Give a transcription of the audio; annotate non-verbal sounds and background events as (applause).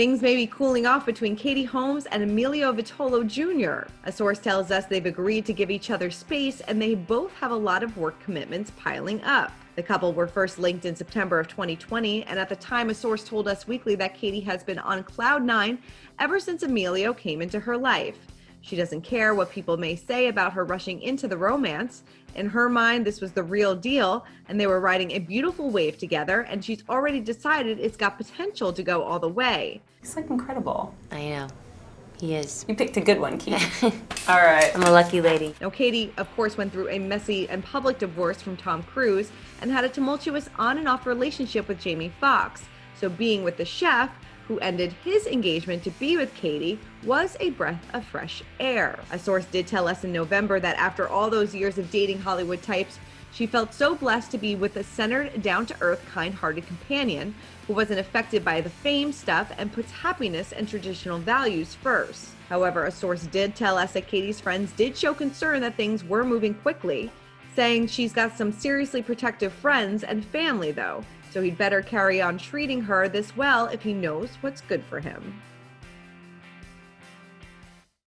Things may be cooling off between Katie Holmes and Emilio Vitolo Jr. A source tells us they've agreed to give each other space and they both have a lot of work commitments piling up. The couple were first linked in September of 2020, and at the time, a source told Us Weekly that Katie has been on cloud nine ever since Emilio came into her life. She doesn't care what people may say about her rushing into the romance. In her mind, this was the real deal, and they were riding a beautiful wave together, and she's already decided it's got potential to go all the way. He's like incredible. I know. He is. You picked a good one, Keith. (laughs) All right. I'm a lucky lady. Now, Katie, of course, went through a messy and public divorce from Tom Cruise and had a tumultuous on and off relationship with Jamie Foxx. So, being with the chef, who ended his engagement to be with Katie, was a breath of fresh air. A source did tell us in November that after all those years of dating Hollywood types, she felt so blessed to be with a centered, down to earth, kind hearted companion who wasn't affected by the fame stuff and puts happiness and traditional values first. However, a source did tell us that Katie's friends did show concern that things were moving quickly, saying she's got some seriously protective friends and family, though, so he'd better carry on treating her this well if he knows what's good for him.